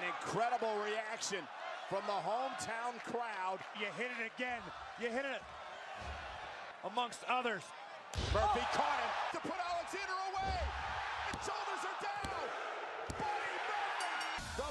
An incredible reaction from the hometown crowd. You hit it again. You hit it amongst others. Murphy oh. caught him to put Alexander away. And shoulders are down. Buddy Murphy. The